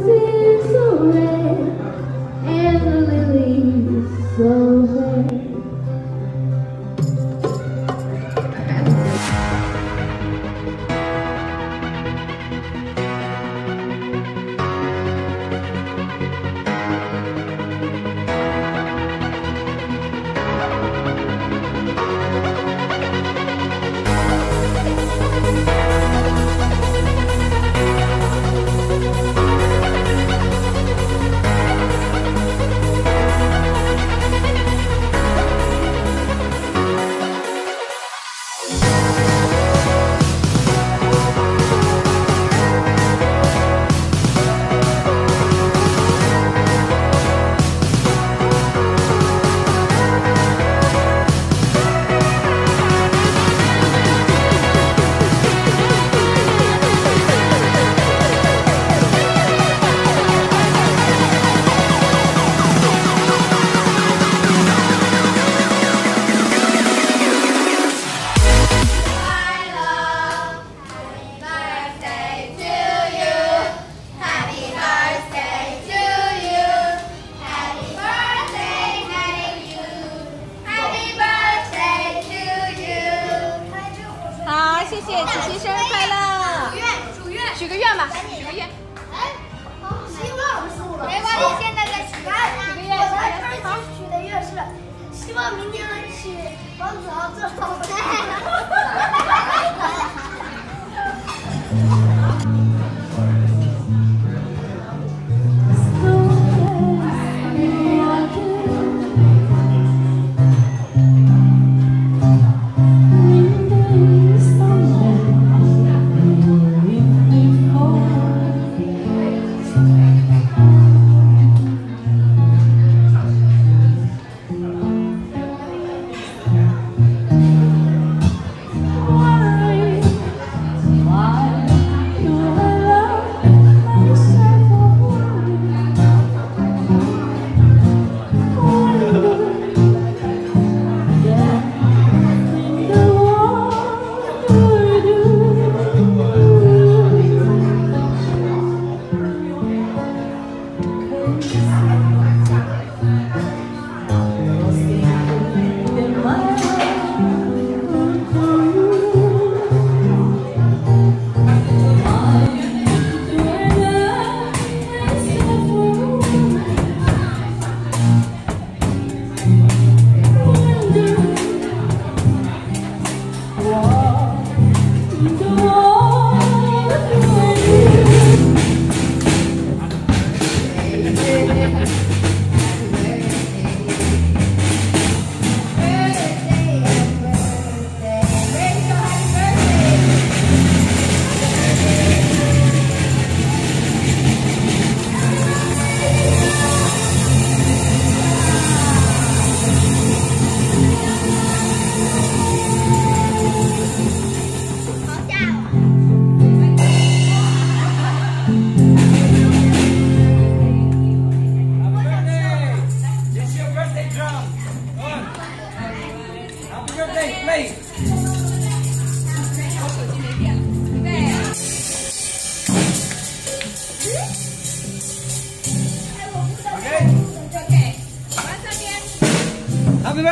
It's so so 谢谢，子琪生日快乐！许愿，许愿，许个愿吧，赶紧许个愿。哎，希望是我没关系，现在再许。许个愿，我这次许的愿是，希望明天能娶王子豪做老婆。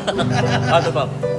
ハートパー